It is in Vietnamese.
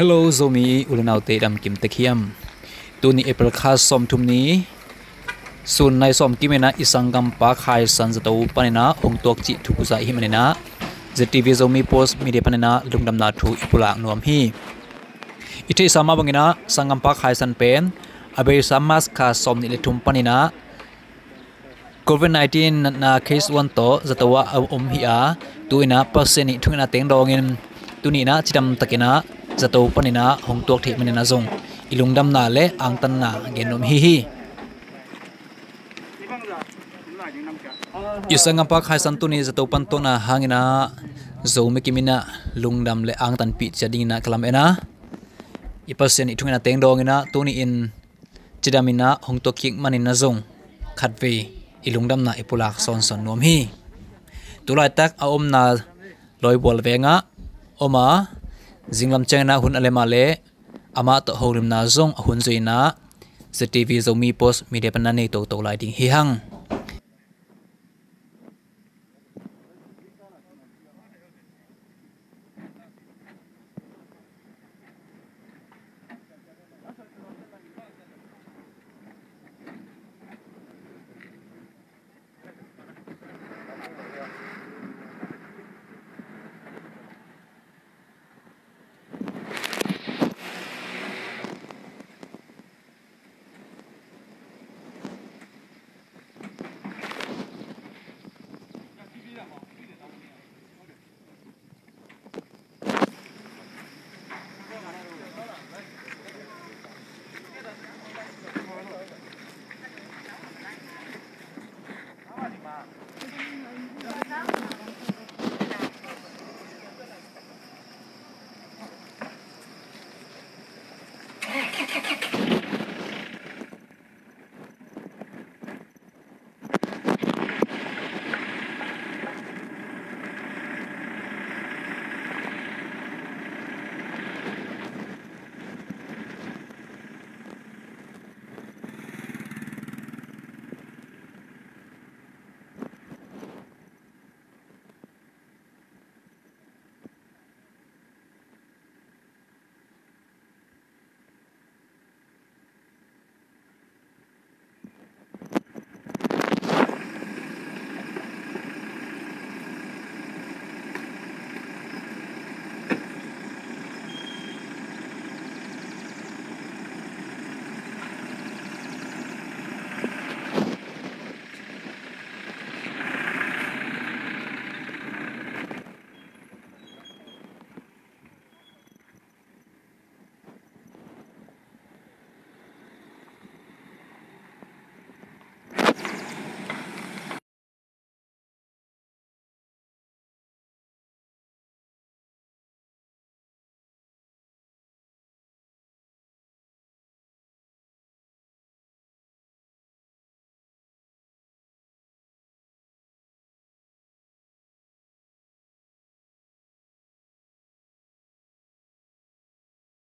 hello, zomi. Ulanau te dam kim tekhiam tuni april kha som thum ni. Sun nai som kimena isangam pa khai san zato panina ong tok chi thuku za hi manina ZTV zomi post media panina lungdam na thu ipulak nuam hi. Ite sama bangina sangam pa khai san pen. Abe samas kha som ni le thum panina COVID-19 na case 1 to zatawa om hi a. Tuina percent ni thungna teng dongin tunina chidam takina zato panina tuộc tok thik manina zong. Ilungdam na le, ang tan na genom hi hi. Isanga pa khai san tuni zato pan to na hangina zo me kimina lungdam le ang tan pi chading na kalam ena. Ipasen ithungna teng dongina tuni in chidamina hong tok khik manina zong. Khatve ilungdam na ipulak son son nom hi. Tulai tak a om na loi bol venga, oma jinglam chengna hun alema le ama to horim na zong hun zuina ZTV zomi post media panani to to lai ding hi hang